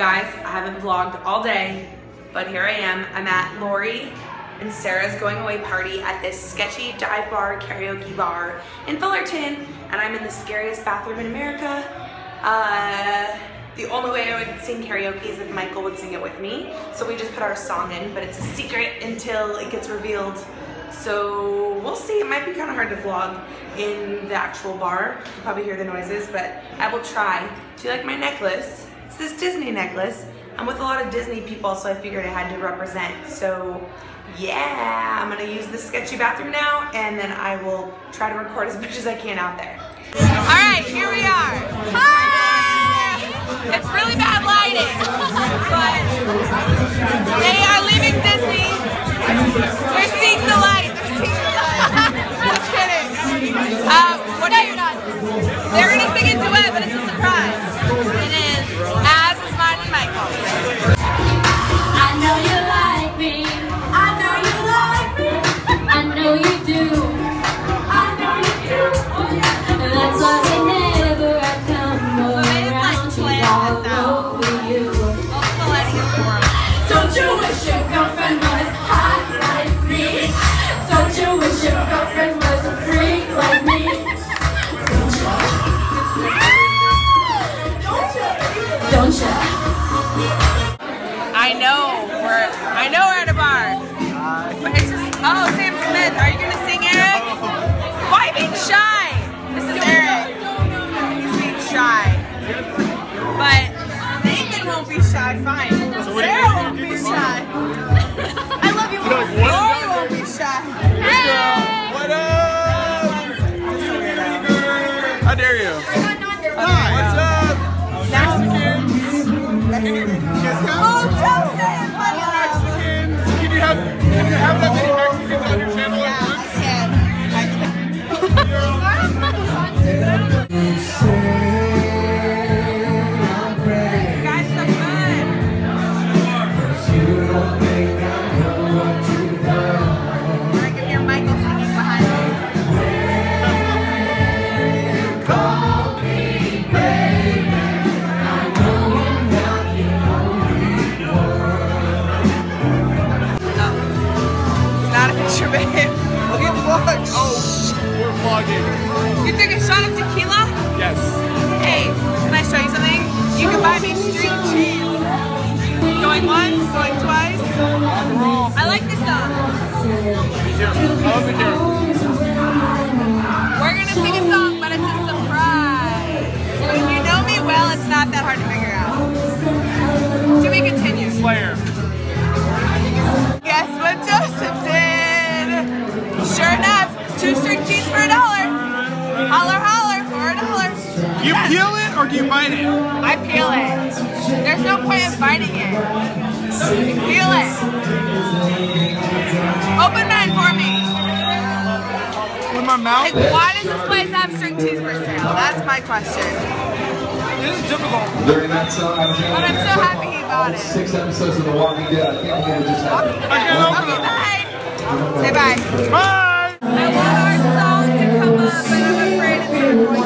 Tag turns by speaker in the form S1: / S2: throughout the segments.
S1: Guys, I haven't vlogged all day, but here I am. I'm at Lori and Sarah's going away party at this sketchy dive bar karaoke bar in Fullerton, and I'm in the scariest bathroom in America. Uh, the only way I would sing karaoke is if Michael would sing it with me. So we just put our song in, but it's a secret until it gets revealed. So we'll see. It might be kind of hard to vlog in the actual bar. You probably hear the noises, but I will try. Do you like my necklace? This Disney necklace. I'm with a lot of Disney people, so I figured I had to represent. So yeah, I'm gonna use this sketchy bathroom now, and then I will try to record as much as I can out there. All right, here we are. Hi! It's really bad lighting, but they are leaving Disney. They're seeing the light. They're seeing the light. Just kidding. Uh, what are you not? They're gonna sing a oh Sam Smith, are you gonna sing Eric? Why being shy? This is Eric. He's being shy. But Nathan won't be shy, fine.
S2: We're.
S1: You took a shot of tequila?
S2: Yes.
S1: Hey, can I show you something? You can buy me string cheese. Going once, going twice. I like this song.
S2: Me too. I love it.
S1: We're gonna sing a song, but it's a surprise. If you know me well, it's not that hard to figure out. To be continued.
S2: Slayer.
S1: Guess what Joseph did? Sure enough, two string cheese for a dollar. Holler, holler for a dollar.
S2: You peel it or do you bite it?
S1: I peel it. There's no point in biting it. Peel it. Open mine for me.
S2: With my mouth?
S1: Like, why does this place have string cheese for sale? That's my question.
S2: It is difficult.
S3: During that song, I was
S1: But I'm so happy he bought it.
S3: Six episodes of The Walking Dead. I can't believe it just happened.
S2: I can't
S1: Okay, bye. Say bye.
S2: Bye.
S1: I want our song to come up, but I'm afraid it's not going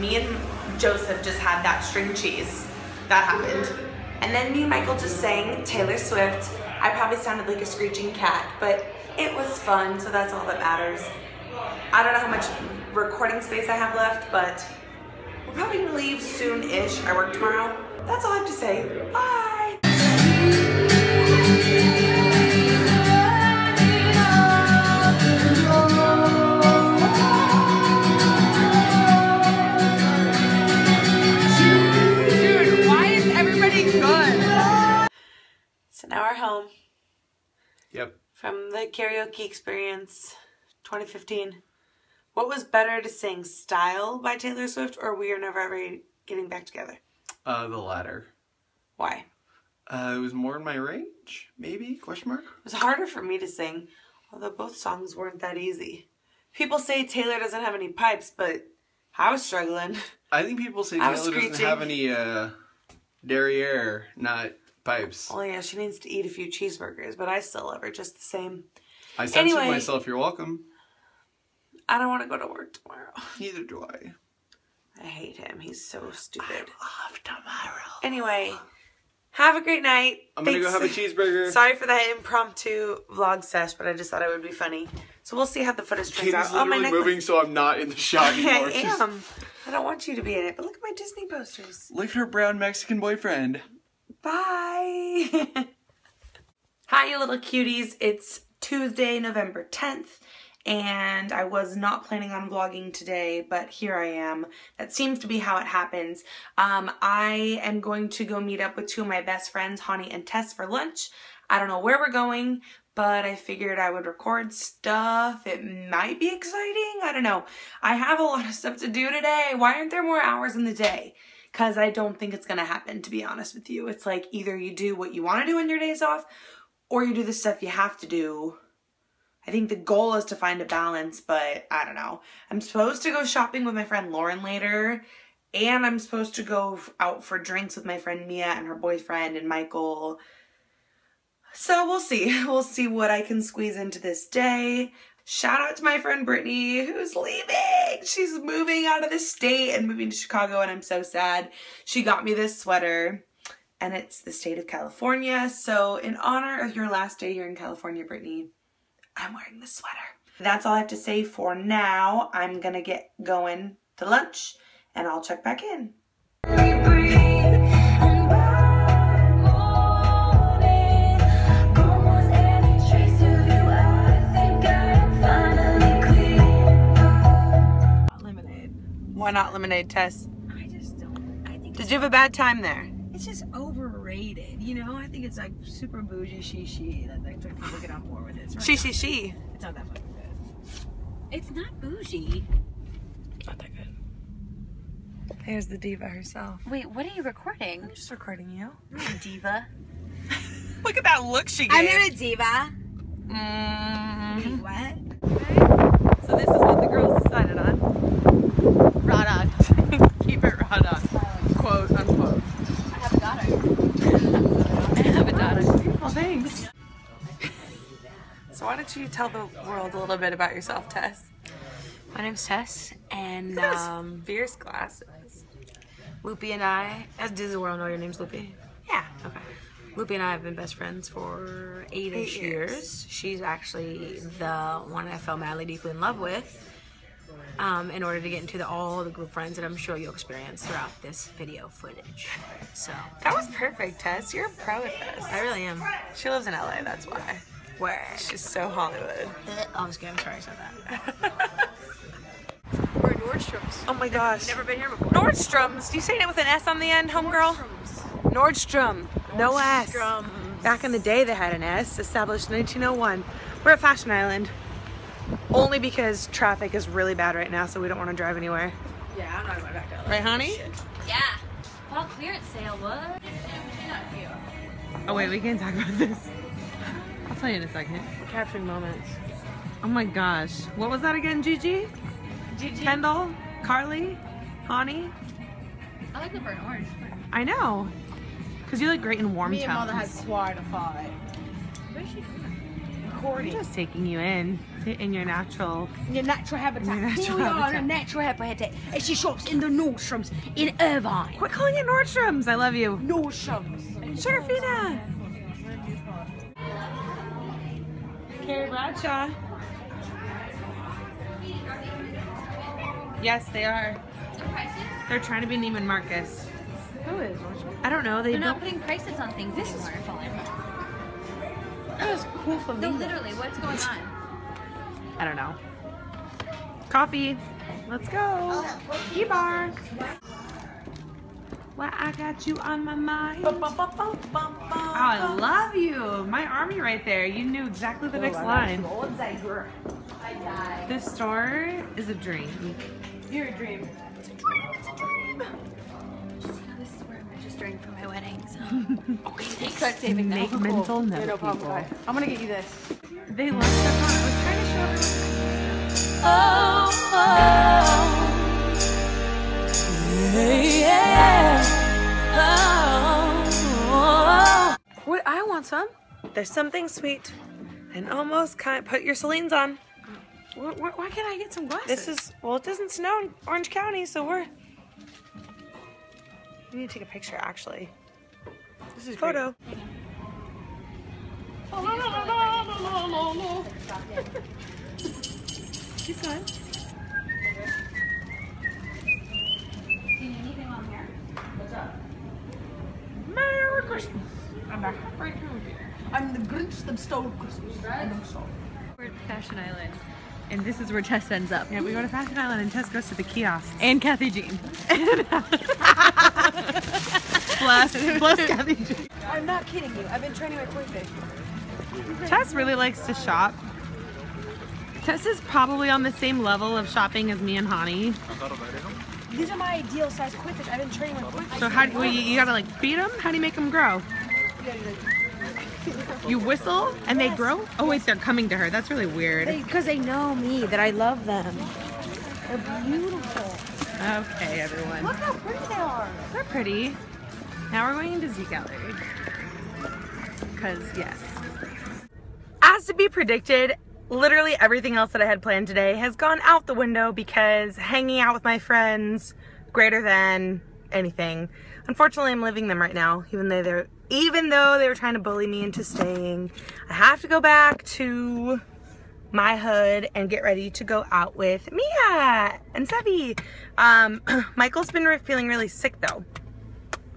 S1: me and Joseph just had that string cheese. That happened. And then me and Michael just sang Taylor Swift. I probably sounded like a screeching cat, but it was fun, so that's all that matters. I don't know how much recording space I have left, but we're probably gonna leave soon-ish. I work tomorrow. That's all I have to say. Bye! Karaoke experience 2015. What was better to sing, Style by Taylor Swift or We Are Never Ever Getting Back Together?
S2: Uh, the latter.
S1: Why?
S2: Uh, it was more in my range, maybe? Question mark.
S1: It was harder for me to sing, although both songs weren't that easy. People say Taylor doesn't have any pipes, but I was struggling.
S2: I think people say Taylor doesn't have any uh, derriere, not pipes.
S1: Well, yeah, she needs to eat a few cheeseburgers, but I still love her just the same.
S2: I censored
S1: Anyway.
S2: myself. You're welcome.
S1: I don't want to go to work tomorrow.
S2: Neither do I.
S1: I hate him. He's so stupid.
S2: Off tomorrow.
S1: Anyway, have a great night.
S2: I'm gonna go have a cheeseburger.
S1: Sorry for that impromptu vlog sesh, but I just thought it would be funny. So we'll see how the footage turns
S2: Katie's
S1: out. Oh, my
S2: literally
S1: necklace.
S2: moving, so I'm not in the shot anymore.
S1: I am. I don't want you to be in it, but look at my Disney posters.
S2: Look at her brown Mexican boyfriend.
S1: Bye. Hi, you little cuties. It's Tuesday, November 10th, and I was not planning on vlogging today, but here I am. That seems to be how it happens. Um, I am going to go meet up with two of my best friends, Hani and Tess, for lunch. I don't know where we're going, but I figured I would record stuff. It might be exciting. I don't know. I have a lot of stuff to do today. Why aren't there more hours in the day? because I don't think it's going to happen, to be honest with you. It's like either you do what you want to do on your days off or you do the stuff you have to do. I think the goal is to find a balance, but I don't know. I'm supposed to go shopping with my friend Lauren later, and I'm supposed to go out for drinks with my friend Mia and her boyfriend and Michael. So we'll see. We'll see what I can squeeze into this day. Shout out to my friend Brittany who's leaving. She's moving out of the state and moving to Chicago, and I'm so sad. She got me this sweater, and it's the state of California. So, in honor of your last day here in California, Brittany, I'm wearing this sweater. That's all I have to say for now. I'm gonna get going to lunch, and I'll check back in.
S4: lemonade.
S1: Why not lemonade, Tess?
S4: I just don't. I think
S1: Did you have a bad time there?
S4: It's just overrated. You know, I think it's like super bougie, she she. That like people get on board with it. It's, really
S1: She,
S4: not-
S1: she, she.
S4: It's not that fucking good. It's not bougie.
S1: Not that good. There's the diva herself.
S5: Wait, what are you recording?
S1: I'm just recording you.
S5: I'm a diva.
S1: Look at that look she gave.
S5: I'm not a diva.
S1: Mm.
S4: What?
S1: So this is what the girls decided on.
S5: Raw dog.
S1: Keep it raw dog. Quote unquote.
S5: I have a daughter. I have a daughter.
S1: Well, thanks. so why don't you tell the world a little bit about yourself, Tess?
S4: My name's Tess, and
S1: Look at those
S4: um,
S1: fierce glasses.
S4: Loopy and I. As does the world know your name's Loopy?
S1: Yeah.
S4: Okay. Loopy and I have been best friends for eight-ish
S1: Eight
S4: years.
S1: years.
S4: She's actually the one I fell madly deeply in love with. Um, in order to get into the, all the group friends that I'm sure you'll experience throughout this video footage. So
S1: That was perfect, Tess. You're a pro at this.
S4: I really am.
S1: She lives in LA, that's why.
S4: Where?
S1: She's so Hollywood.
S4: Oh, I'm scared. I'm sorry I said that. We're at Nordstrom's.
S1: Oh my gosh.
S4: Never been here before.
S1: Nordstrom's. Do you say it with an S on the end, homegirl? Nordstrom. No S.
S4: Nordstrom's.
S1: Back in the day, they had an S, established in 1901. We're at Fashion Island. Only because traffic is really bad right now, so we don't want to drive anywhere.
S4: Yeah, I'm not going back to LA.
S1: Right, honey?
S5: Yeah. Fall clearance sale, what?
S1: Oh, wait, we can't talk about this. I'll tell you in a second.
S4: Capturing moments.
S1: Oh my gosh. What was that again, Gigi?
S5: Gigi.
S1: Kendall? Carly? Honey?
S5: I like the burnt orange.
S1: I know. Because you look great in warm
S4: Me and
S1: tones.
S4: mother had quite a fight.
S1: I'm just taking you in, in your natural.
S4: Your natural habitat.
S1: Your natural
S4: Here we are in a
S1: habitat.
S4: natural habitat. And she shops in the Nordstroms in Irvine.
S1: Quit calling it Nordstrom's. I love you.
S4: Nordstroms.
S1: Sugarfina. Carrie Bradshaw. Yes, they are. They're trying to be Neiman Marcus.
S4: Who is?
S1: I don't know. They
S5: They're
S1: don't.
S5: not putting prices on things This is fun.
S4: That was cool for me.
S5: No, literally, what's going on?
S1: I don't know. Coffee. Let's go. E bar. Well, I got you on my mind. Oh, I love you. My army right there. You knew exactly the next line. This store is a dream.
S4: You're a dream.
S5: This is where I'm registering for my wedding, so.
S4: Start saving now.
S1: Make mental note,
S4: Yeah, no
S1: people.
S4: I'm gonna get you this.
S1: They look so Oh,
S5: oh, oh.
S1: What? I want some. There's something sweet and almost kind put your Celine's on.
S4: Why, why, why can't I get some glasses?
S1: This is, well, it doesn't snow in Orange County, so we're. We need to take a picture, actually.
S4: this is
S1: Photo.
S4: Keep going.
S1: Merry Christmas. I'm back right here.
S4: I'm the Grinch that stole Christmas. And I'm sorry.
S5: We're at Fashion Island. And this is where Tess ends up.
S1: Yeah, we go to Fashion Island and Tess goes to the kiosk.
S5: And Kathy Jean.
S1: Bless, bless Kathy. Jean.
S4: I'm not kidding you. I've been training my koi fish.
S1: Tess really likes to shop. Tess is probably on the same level of shopping as me and Hani.
S4: These are my ideal size koi fish. I've been training my koi fish.
S1: So how do you, you gotta like feed them? How do you make them grow? You whistle and they grow? Oh wait, they're coming to her. That's really weird.
S4: Because they, know me, that I love them. They're beautiful.
S1: Okay, everyone.
S4: Look how pretty they are.
S1: They're pretty. Now we're going into Z Gallerie. Because, yes. As to be predicted, literally everything else that I had planned today has gone out the window because hanging out with my friends greater than anything. Unfortunately, I'm living them right now, even though they're even though they were trying to bully me into staying. I have to go back to my hood and get ready to go out with Mia and Sevi. Um, Michael's been re- feeling really sick though.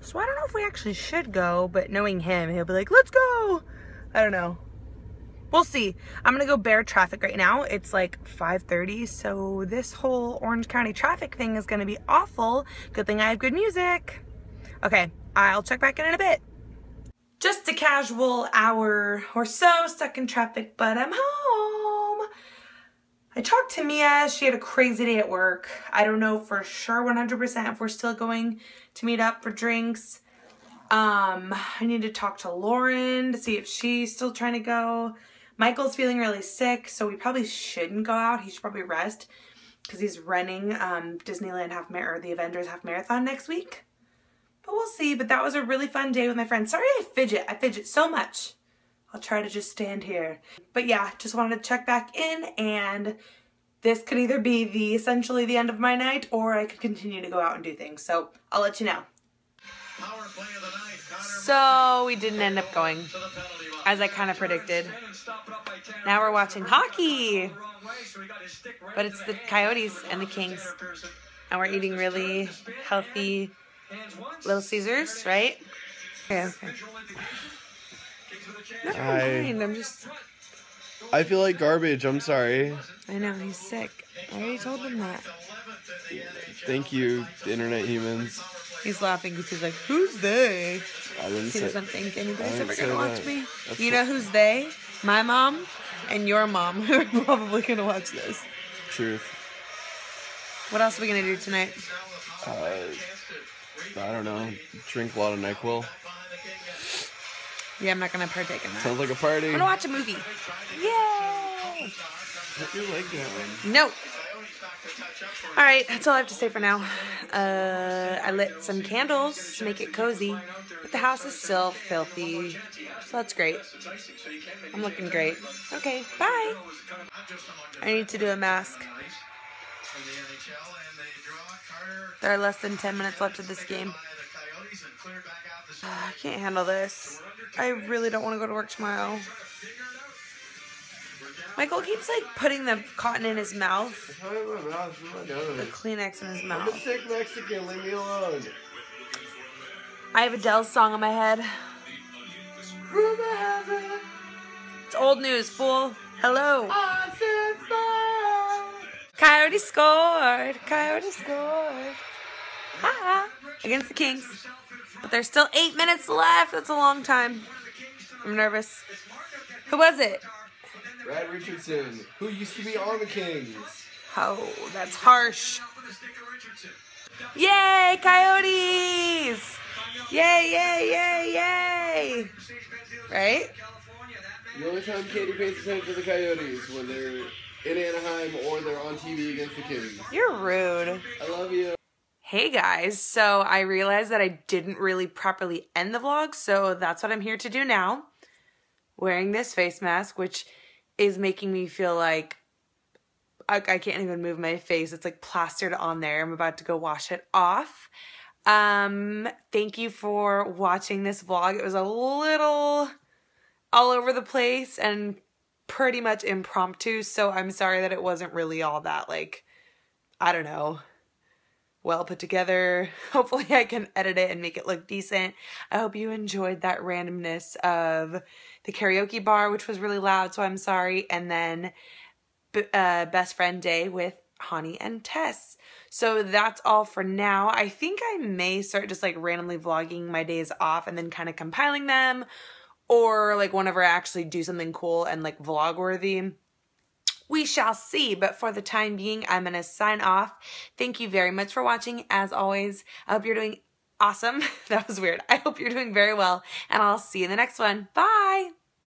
S1: So I don't know if we actually should go, but knowing him, he'll be like, let's go. I don't know. We'll see. I'm gonna go bear traffic right now. It's like 5.30, so this whole Orange County traffic thing is gonna be awful. Good thing I have good music. Okay, I'll check back in in a bit. Just a casual hour or so stuck in traffic, but I'm home. I talked to Mia. She had a crazy day at work. I don't know for sure 100% if we're still going to meet up for drinks. Um, I need to talk to Lauren to see if she's still trying to go. Michael's feeling really sick, so we probably shouldn't go out. He should probably rest because he's running um, Disneyland half mar- or the Avengers half marathon next week. But we'll see. But that was a really fun day with my friends. Sorry I fidget. I fidget so much. I'll try to just stand here. But yeah, just wanted to check back in and this could either be the essentially the end of my night or I could continue to go out and do things. So I'll let you know. So we didn't end up going as I kind of predicted. Now we're watching hockey. But it's the Coyotes and the Kings. And we're eating really healthy Little Caesars, right? Okay, okay. Never mind. I'm just.
S6: I feel like garbage. I'm sorry.
S1: I know he's sick. I already told him that.
S6: Thank you, internet humans.
S1: He's laughing because he's like, "Who's they?"
S6: I didn't
S1: He
S6: say.
S1: doesn't think anybody's ever gonna watch
S6: that.
S1: me.
S6: That's
S1: you know who's they? My mom and your mom who are probably gonna watch this.
S6: Truth.
S1: What else are we gonna do tonight?
S6: Uh, I don't know. Drink a lot of Nyquil.
S1: Yeah, I'm not gonna partake in that.
S6: Sounds like a party.
S1: I'm gonna watch a movie. Yay!
S6: You like that one?
S1: No. All right, that's all I have to say for now. Uh, I lit some candles to make it cozy, but the house is still filthy, so that's great. I'm looking great. Okay, bye. I need to do a mask. There are less than 10 minutes left of this game. I can't handle this. I really don't want to go to work tomorrow. Michael keeps like putting the cotton in his mouth, the Kleenex in his mouth.
S6: sick Mexican, leave me alone.
S1: I have Adele's song in my head. It's old news, fool. Hello. Coyote scored. Coyote scored. Ha Against the Kings. But there's still eight minutes left. That's a long time. I'm nervous. Who was it?
S6: Brad Richardson, who used to be on the Kings.
S1: Oh, that's harsh. Yay, Coyotes! Yay, yay, yay, yay! Right?
S6: The only time Katie pays attention to the Coyotes when they're in Anaheim or they're on TV against the Kings.
S1: You're rude.
S6: I love you.
S1: Hey guys, so I realized that I didn't really properly end the vlog, so that's what I'm here to do now. Wearing this face mask, which is making me feel like I, I can't even move my face. It's like plastered on there. I'm about to go wash it off. Um, thank you for watching this vlog. It was a little all over the place and pretty much impromptu, so I'm sorry that it wasn't really all that like I don't know, well put together. Hopefully I can edit it and make it look decent. I hope you enjoyed that randomness of the karaoke bar, which was really loud, so I'm sorry, and then uh, best friend day with Hani and Tess. So that's all for now. I think I may start just like randomly vlogging my days off and then kind of compiling them or like whenever I actually do something cool and like vlog worthy. We shall see, but for the time being, I'm going to sign off. Thank you very much for watching. As always, I hope you're doing awesome. that was weird. I hope you're doing very well, and I'll see you in the next one. Bye!